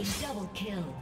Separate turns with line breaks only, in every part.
Double kill.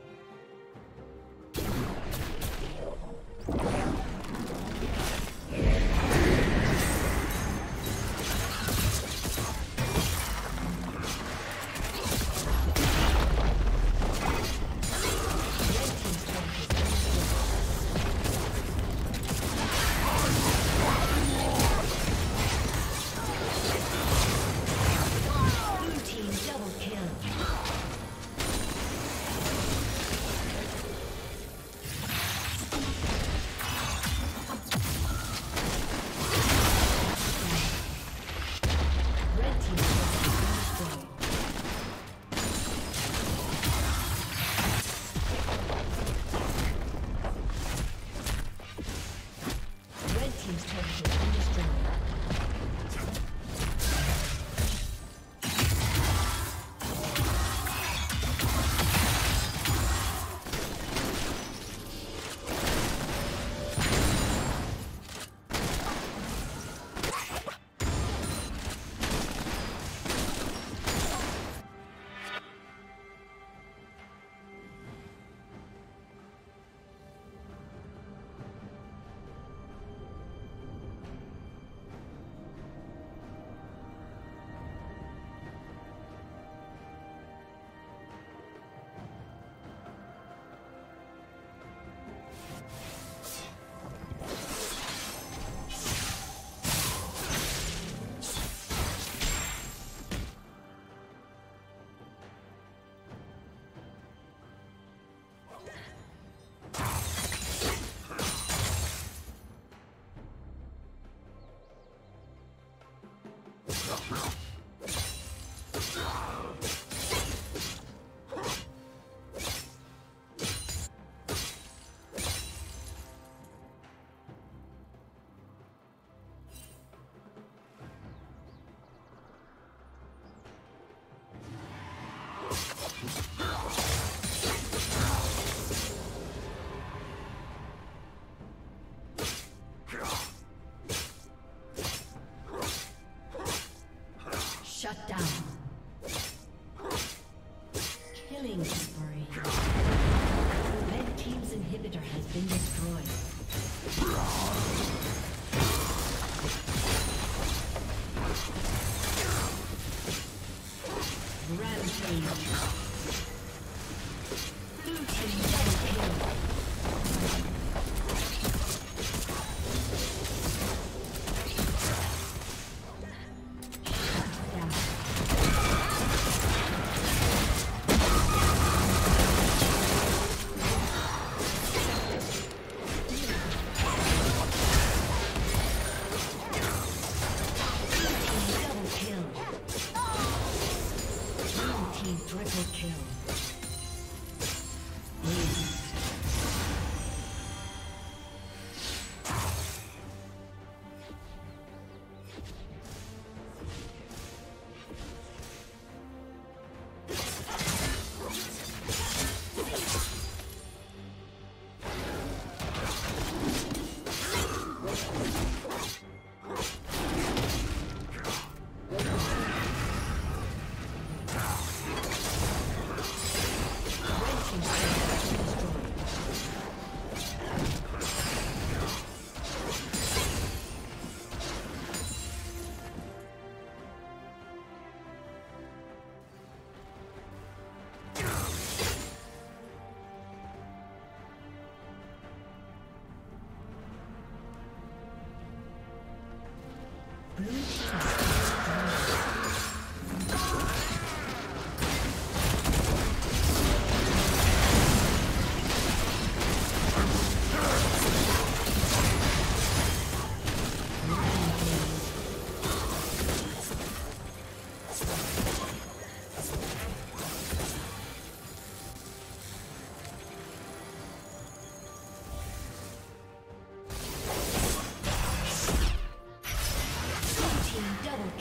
Shut down. Killing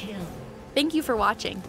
kill.
Thank you for watching.